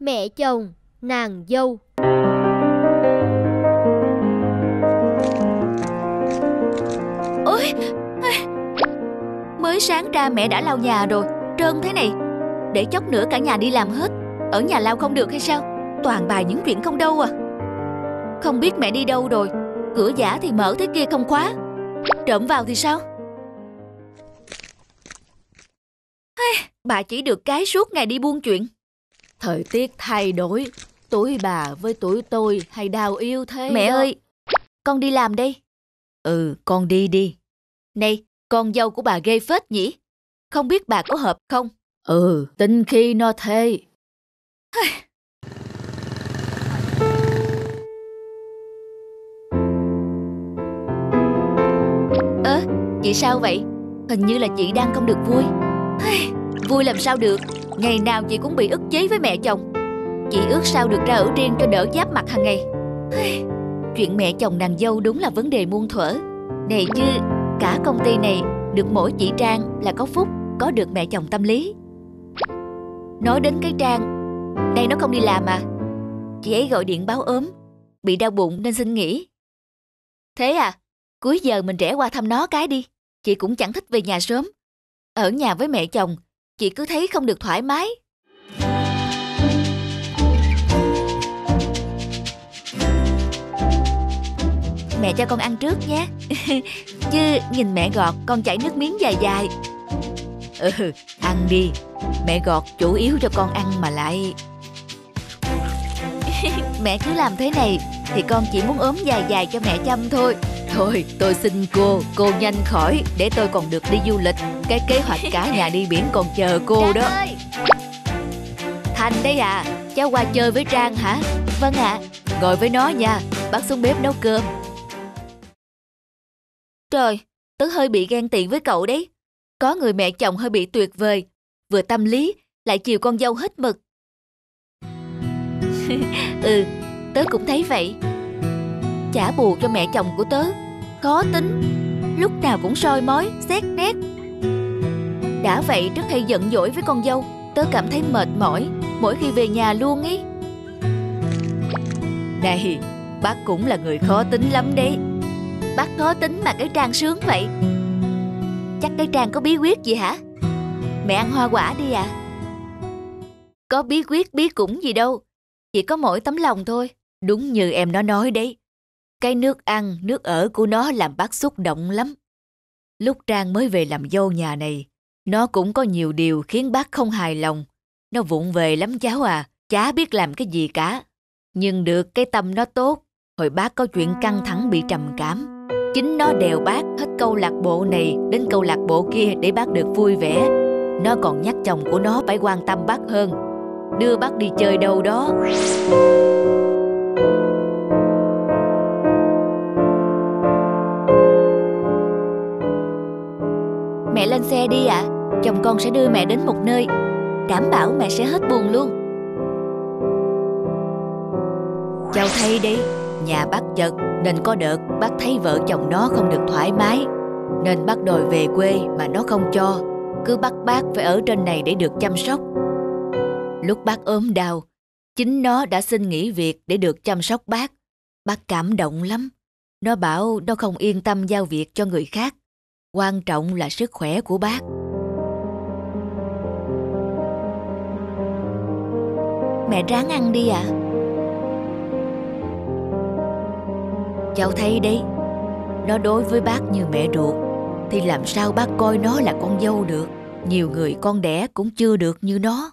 Mẹ chồng, nàng dâu. Ôi Mới sáng ra mẹ đã lau nhà rồi Trơn thế này. Để chốc nữa cả nhà đi làm hết Ở nhà lau không được hay sao? Toàn bài những chuyện không đâu à. Không biết mẹ đi đâu rồi Cửa giả thì mở thế kia không khóa. Trộm vào thì sao? Bà chỉ được cái suốt ngày đi buôn chuyện. Thời tiết thay đổi, tuổi bà với tuổi tôi hay đào yêu thế Mẹ đó. ơi Con đi làm đây. Ừ, con đi đi. Này con dâu của bà ghê phết nhỉ? Không biết bà có hợp không? Ừ, tính khi nó thế. Ơ chị sao vậy? Hình như là chị đang không được vui. Vui làm sao được Ngày nào chị cũng bị ức chế với mẹ chồng. Chị ước sao được ra ở riêng cho đỡ giáp mặt hàng ngày. Chuyện mẹ chồng nàng dâu đúng là vấn đề muôn thuở. Này chứ, Cả công ty này, được mỗi chị Trang là có phúc, Có được mẹ chồng tâm lý. Nói đến cái Trang Đây nó không đi làm à. Chị ấy gọi điện báo ốm, Bị đau bụng nên xin nghỉ. Thế à Cuối giờ mình rẽ qua thăm nó cái đi. Chị cũng chẳng thích về nhà sớm. Ở nhà với mẹ chồng Chị cứ thấy không được thoải mái. Mẹ cho con ăn trước nhé. Chứ nhìn mẹ gọt, con chảy nước miếng dài dài. Ừ ăn đi. Mẹ gọt chủ yếu cho con ăn mà lại. Mẹ cứ làm thế này Thì con chỉ muốn ốm dài dài cho mẹ chăm thôi. Thôi tôi xin cô Cô nhanh khỏi Để tôi còn được đi du lịch. Cái kế hoạch cả nhà đi biển còn chờ cô đó. Thành đây à Cháu qua chơi với Trang hả? Vâng ạ. Ngồi với nó nha Bác xuống bếp nấu cơm. Trời Tớ hơi bị ghen tị với cậu đấy. Có người mẹ chồng hơi bị tuyệt vời. Vừa tâm lý Lại chiều con dâu hết mực. Ừ Tớ cũng thấy vậy Trả bù cho mẹ chồng của tớ. Khó tính Lúc nào cũng soi mói, xét nét. Đã vậy rất hay giận dỗi với con dâu Tớ cảm thấy mệt mỏi Mỗi khi về nhà luôn ý. Này Bác cũng là người khó tính lắm đấy. Bác khó tính mà cái Trang sướng vậy. Chắc cái Trang có bí quyết gì hả? Mẹ ăn hoa quả đi à. Có bí quyết bí cũng gì đâu Chỉ có mỗi tấm lòng thôi. Đúng như em nó nói đấy cái nước ăn, nước ở của nó làm bác xúc động lắm. Lúc Trang mới về làm dâu nhà này, nó cũng có nhiều điều khiến bác không hài lòng. Nó vụng về lắm cháu à, chả biết làm cái gì cả. Nhưng được cái tâm nó tốt, hồi bác có chuyện căng thẳng bị trầm cảm. Chính nó đèo bác hết câu lạc bộ này đến câu lạc bộ kia để bác được vui vẻ. Nó còn nhắc chồng của nó phải quan tâm bác hơn, đưa bác đi chơi đâu đó. Xe đi ạ, à. chồng con sẽ đưa mẹ đến một nơi. Đảm bảo mẹ sẽ hết buồn luôn. Cháu thấy đi, nhà bác chật nên có đợt bác thấy vợ chồng nó không được thoải mái. Nên bác đòi về quê mà nó không cho, cứ bắt bác phải ở trên này để được chăm sóc. Lúc bác ốm đau, chính nó đã xin nghỉ việc để được chăm sóc bác. Bác cảm động lắm. Nó bảo nó không yên tâm giao việc cho người khác quan trọng là sức khỏe của bác. Mẹ ráng ăn đi ạ. À. cháu thấy đấy, nó đối với bác như mẹ ruột, thì làm sao bác coi nó là con dâu được? Nhiều người con đẻ cũng chưa được như nó.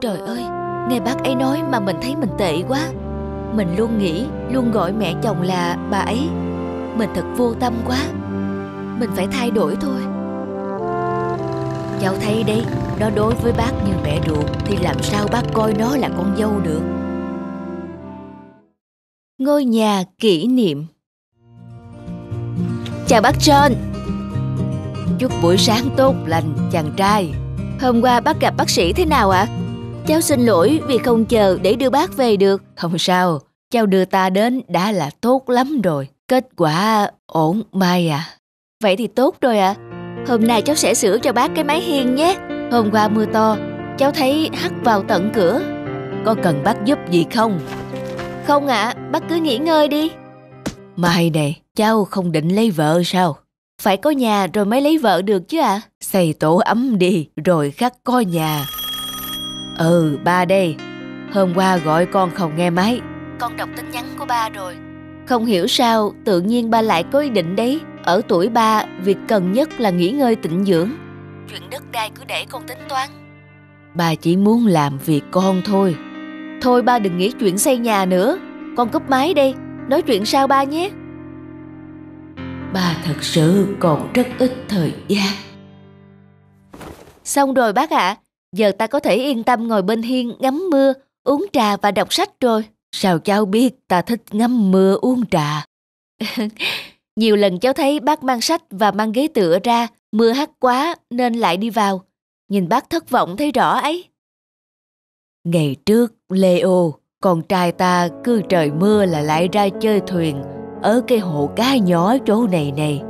Trời ơi, nghe bác ấy nói mà mình thấy mình tệ quá. Mình luôn nghĩ, luôn gọi mẹ chồng là bà ấy. Mình thật vô tâm quá mình phải thay đổi thôi. Cháu thấy đấy, nó đối với bác như mẹ ruột, thì làm sao bác coi nó là con dâu được? Ngôi nhà kỷ niệm. Chào bác john. Chúc buổi sáng tốt lành, chàng trai. Hôm qua bác gặp bác sĩ thế nào ạ? À? cháu xin lỗi vì không chờ để đưa bác về được. Không sao, cháu đưa ta đến đã là tốt lắm rồi. Kết quả ổn mai à. Vậy thì tốt rồi ạ. À. Hôm nay cháu sẽ sửa cho bác cái máy hiên nhé. Hôm qua mưa to, cháu thấy hắt vào tận cửa. có cần bác giúp gì không? Không ạ, bác cứ nghỉ ngơi đi. Mai này, cháu không định lấy vợ sao? Phải có nhà rồi mới lấy vợ được chứ ạ. Xây tổ ấm đi, rồi khắc có nhà. Ừ, ba đây. Hôm qua gọi con không nghe máy. Con đọc tin nhắn của ba rồi. Không hiểu sao, tự nhiên ba lại có ý định đấy. Ở tuổi ba, việc cần nhất là nghỉ ngơi tịnh dưỡng. Chuyện đất đai cứ để con tính toán. Ba chỉ muốn làm việc con thôi. Thôi ba đừng nghĩ chuyện xây nhà nữa. Con cúp máy đi, nói chuyện sau ba nhé. Ba thật sự còn rất ít thời gian. Xong rồi bác ạ, giờ ta có thể yên tâm ngồi bên hiên ngắm mưa, uống trà và đọc sách rồi. Sao cháu biết ta thích ngắm mưa uống trà? Nhiều lần cháu thấy bác mang sách và mang ghế tựa ra, mưa hắt quá nên lại đi vào. Nhìn bác thất vọng thấy rõ ấy. Ngày trước, Leo, con trai ta cứ trời mưa là lại ra chơi thuyền ở cái hồ cá nhỏ chỗ này này.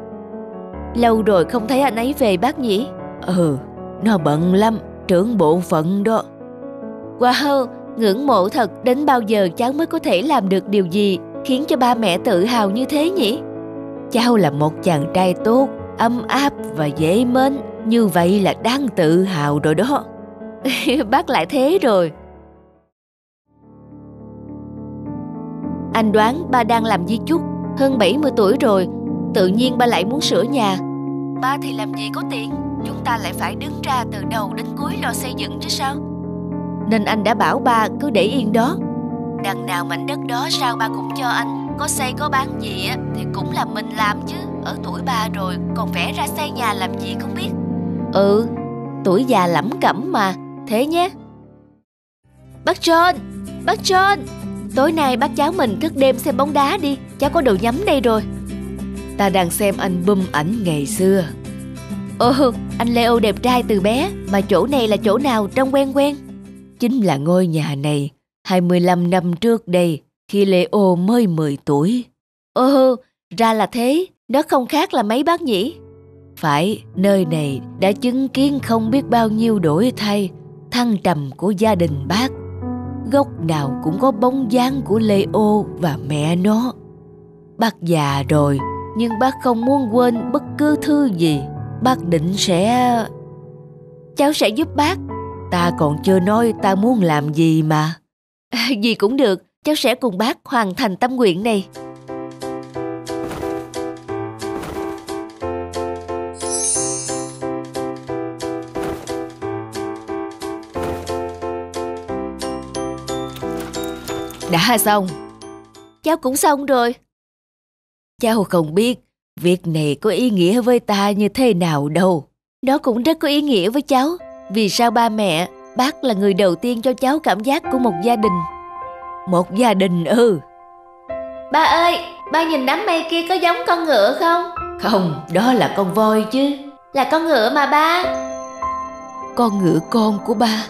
Lâu rồi không thấy anh ấy về bác nhỉ? Ừ, nó bận lắm, trưởng bộ phận đó. Wow, ngưỡng mộ thật đến bao giờ cháu mới có thể làm được điều gì khiến cho ba mẹ tự hào như thế nhỉ? Cháu là một chàng trai tốt, ấm áp và dễ mến, như vậy là đáng tự hào rồi đó. bác lại thế rồi. Anh đoán ba đang làm di chúc, hơn 70 tuổi rồi, tự nhiên ba lại muốn sửa nhà. Ba thì làm gì có tiền, chúng ta lại phải đứng ra từ đầu đến cuối lo xây dựng chứ sao? Nên anh đã bảo ba cứ để yên đó. Đằng nào mảnh đất đó sao ba cũng cho anh, có xây có bán gì á thì cũng là mình làm chứ. Ở tuổi ba rồi còn vẽ ra xây nhà làm gì không biết. Ừ, tuổi già lẩm cẩm mà, thế nhé. Bác John, bác John, tối nay bác cháu mình thức đêm xem bóng đá đi, cháu có đồ nhắm đây rồi. Ta đang xem album ảnh ngày xưa. Ồ, anh Leo đẹp trai từ bé, mà chỗ này là chỗ nào trông quen quen. Chính là ngôi nhà này, 25 năm trước đây, khi Leo mới 10 tuổi. Ồ, ra là thế, nó không khác là mấy bác nhỉ? Phải, nơi này đã chứng kiến không biết bao nhiêu đổi thay, thăng trầm của gia đình bác. Góc nào cũng có bóng dáng của Leo và mẹ nó. Bác già rồi, nhưng bác không muốn quên bất cứ thứ gì. Bác định sẽ... Cháu sẽ giúp bác. Ta còn chưa nói ta muốn làm gì mà. À, gì cũng được, cháu sẽ cùng bác hoàn thành tâm nguyện này. Đã xong. Cháu cũng xong rồi. Cháu không biết việc này có ý nghĩa với ta như thế nào đâu. Nó cũng rất có ý nghĩa với cháu. Vì sao ba mẹ, bác là người đầu tiên cho cháu cảm giác của một gia đình. Một gia đình ư. Ba ơi, ba nhìn đám mây kia có giống con ngựa không? Không, đó là con voi chứ. Là con ngựa mà ba. Con ngựa con của ba.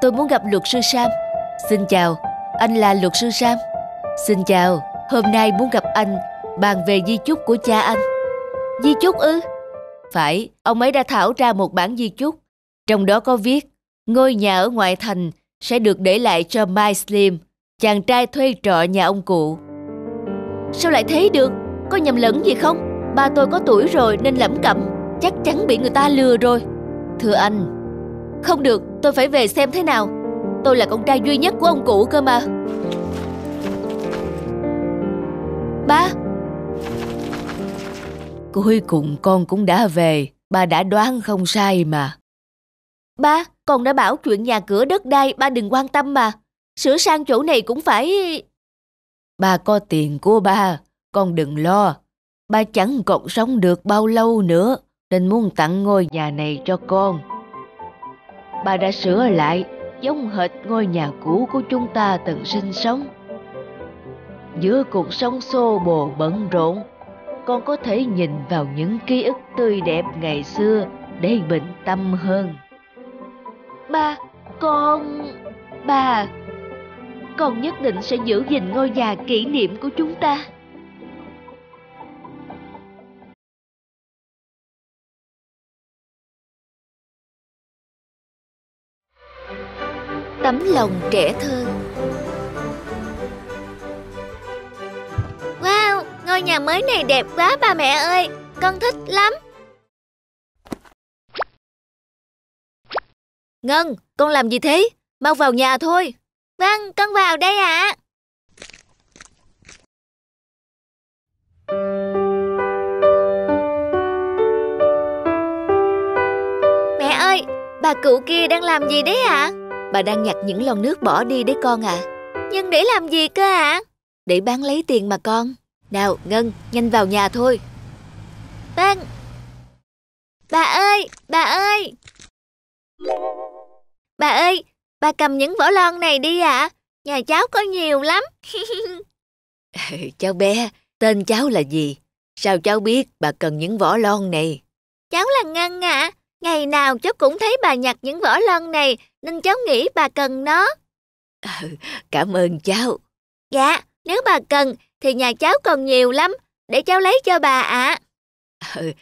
Tôi muốn gặp luật sư Sam. Xin chào, anh là luật sư Sam. Xin chào, hôm nay muốn gặp anh bàn về di chúc của cha anh. Di chúc ư? Phải, ông ấy đã thảo ra một bản di chúc. Trong đó có viết, ngôi nhà ở ngoại thành sẽ được để lại cho Mike Slim, chàng trai thuê trọ nhà ông cụ. Sao lại thế được? Có nhầm lẫn gì không? Ba tôi có tuổi rồi nên lẩm cẩm, chắc chắn bị người ta lừa rồi. Thưa anh, không được, tôi phải về xem thế nào. Tôi là con trai duy nhất của ông cụ cơ mà. Ba, Cuối cùng con cũng đã về, ba đã đoán không sai mà. ba, con đã bảo chuyện nhà cửa đất đai ba đừng quan tâm mà. Sửa sang chỗ này cũng phải... Ba có tiền của ba, con đừng lo. Ba chẳng còn sống được bao lâu nữa, nên muốn tặng ngôi nhà này cho con. Ba đã sửa lại, giống hệt ngôi nhà cũ của chúng ta từng sinh sống. Giữa cuộc sống xô bồ bận rộn, con có thể nhìn vào những ký ức tươi đẹp ngày xưa để bình tâm hơn. Ba, con... Ba... Con nhất định sẽ giữ gìn ngôi nhà kỷ niệm của chúng ta. Tấm lòng trẻ thơ ngôi nhà mới này đẹp quá ba mẹ ơi, con thích lắm. Ngân, con làm gì thế? Mau vào nhà thôi. Vâng, con vào đây ạ. À. Mẹ ơi, bà cụ kia đang làm gì đấy ạ? À? Bà đang nhặt những lon nước bỏ đi đấy con à. Nhưng để làm gì cơ ạ? À? Để bán lấy tiền mà con. Nào, Ngân, nhanh vào nhà thôi. Vâng. Bà ơi, bà ơi. Bà ơi, bà cầm những vỏ lon này đi ạ. À. Nhà cháu có nhiều lắm. cháu bé, tên cháu là gì? Sao cháu biết bà cần những vỏ lon này? Cháu là Ngân ạ. À. Ngày nào cháu cũng thấy bà nhặt những vỏ lon này nên cháu nghĩ bà cần nó. Ừ, cảm ơn cháu. Dạ, nếu bà cần thì nhà cháu còn nhiều lắm. Để cháu lấy cho bà ạ. À. Ừ,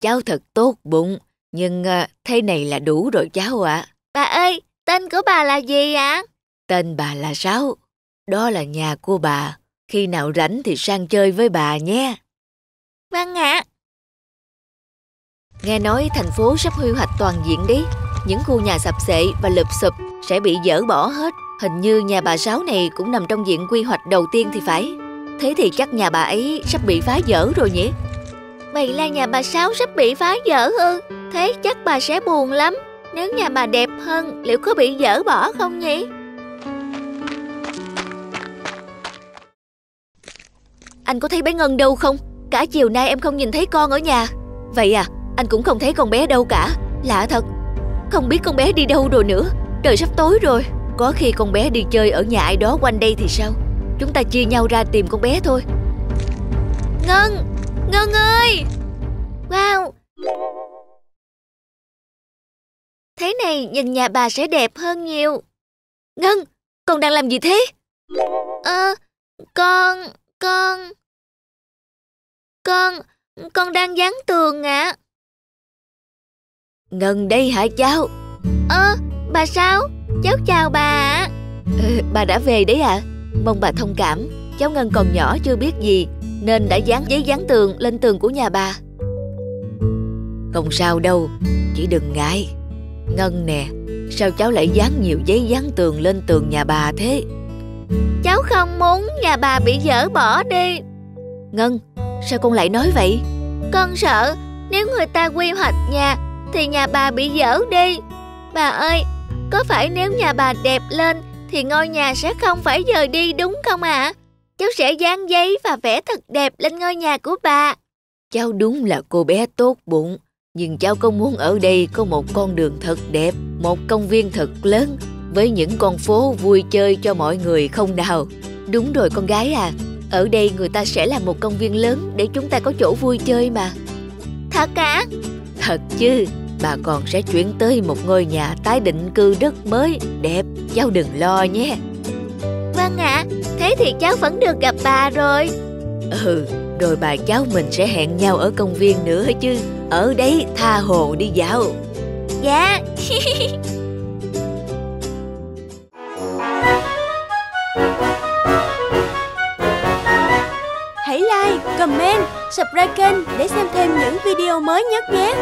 cháu thật tốt bụng, nhưng uh, thế này là đủ rồi cháu ạ. À. Bà ơi, tên của bà là gì ạ? À? Tên bà là Sáu. Đó là nhà của bà. Khi nào rảnh thì sang chơi với bà nhé. Vâng ạ. Nghe nói thành phố sắp quy hoạch toàn diện đi. Những khu nhà sập xệ và lụp sụp sẽ bị dỡ bỏ hết. Hình như nhà bà Sáu này cũng nằm trong diện quy hoạch đầu tiên thì phải. Thế thì chắc nhà bà ấy sắp bị phá dỡ rồi nhỉ? Vậy là nhà bà Sáu sắp bị phá dỡ ư? Thế chắc bà sẽ buồn lắm. Nếu nhà bà đẹp hơn, liệu có bị dỡ bỏ không nhỉ? Anh có thấy bé Ngân đâu không? Cả chiều nay em không nhìn thấy con ở nhà. Vậy à, anh cũng không thấy con bé đâu cả. Lạ thật. Không biết con bé đi đâu rồi nữa. Trời sắp tối rồi. Có khi con bé đi chơi ở nhà ai đó quanh đây thì sao? Chúng ta chia nhau ra tìm con bé thôi. Ngân! Ngân ơi! Wow! Thế này nhìn nhà bà sẽ đẹp hơn nhiều. Ngân! Con đang làm gì thế? Ờ, à, con... con... Con... con đang dán tường ạ. À. Ngân đây hả cháu? Ơ, à, bà sao? Cháu chào bà ạ. Ừ, bà đã về đấy ạ. À? Mong bà thông cảm, cháu Ngân còn nhỏ chưa biết gì nên đã dán giấy dán tường lên tường của nhà bà. Không sao đâu, chỉ đừng ngại. Ngân nè, sao cháu lại dán nhiều giấy dán tường lên tường nhà bà thế? Cháu không muốn nhà bà bị dỡ bỏ đi. Ngân, sao con lại nói vậy? Con sợ nếu người ta quy hoạch nhà thì nhà bà bị dỡ đi. Bà ơi, có phải nếu nhà bà đẹp lên thì ngôi nhà sẽ không phải dời đi đúng không ạ? À? Cháu sẽ dán giấy và vẽ thật đẹp lên ngôi nhà của bà. Cháu đúng là cô bé tốt bụng, nhưng cháu có muốn ở đây có một con đường thật đẹp, một công viên thật lớn với những con phố vui chơi cho mọi người không nào? Đúng rồi con gái à, ở đây người ta sẽ làm một công viên lớn để chúng ta có chỗ vui chơi mà. Thật cả? Thật chứ, bà còn sẽ chuyển tới một ngôi nhà tái định cư đất mới, đẹp, cháu đừng lo nhé. Vâng ạ, à, thế thì cháu vẫn được gặp bà rồi. Ừ, rồi bà cháu mình sẽ hẹn nhau ở công viên nữa chứ. Ở đấy tha hồ đi dạo. Dạ. Hãy like, comment, subscribe kênh để xem thêm những video mới nhất nhé.